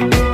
you